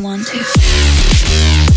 One, two.